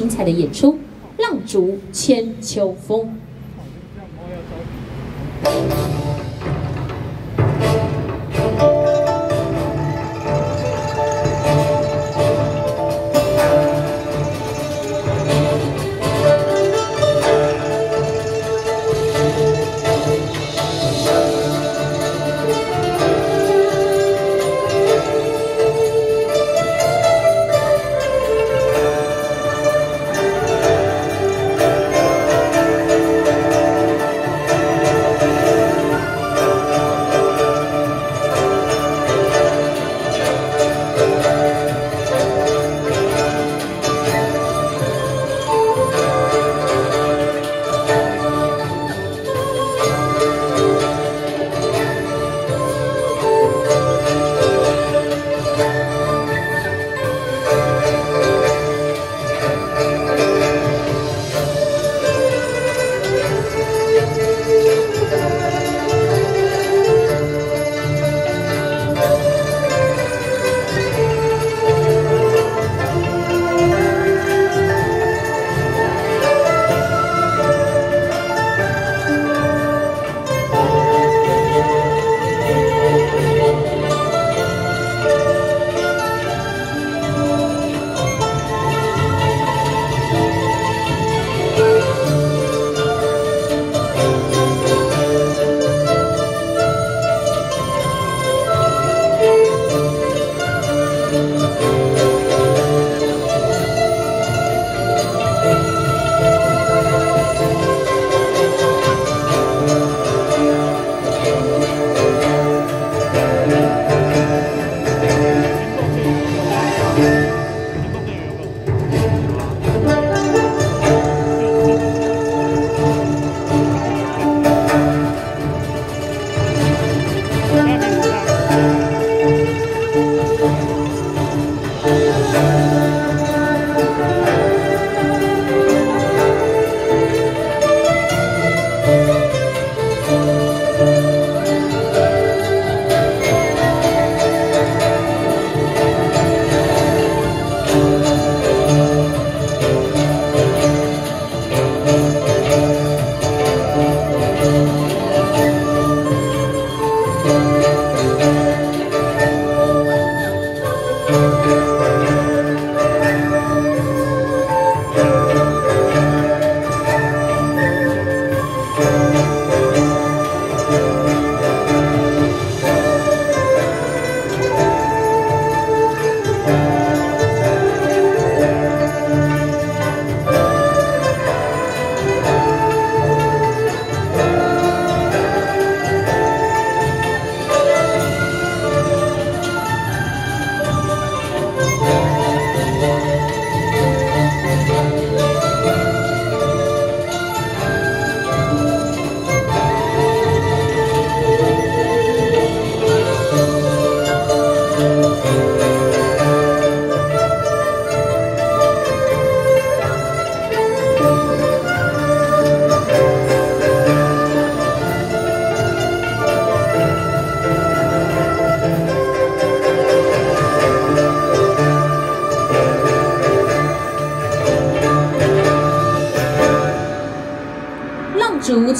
精彩的演出，《浪逐千秋风》。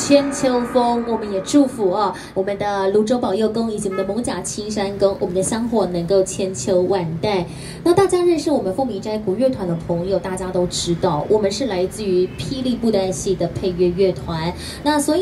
千秋风，我们也祝福啊，我们的泸州保佑宫以及我们的蒙甲青山宫，我们的香火能够千秋万代。那大家认识我们凤鸣斋国乐团的朋友，大家都知道，我们是来自于霹雳布袋戏的配乐乐团。那所以。